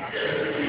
Thank you.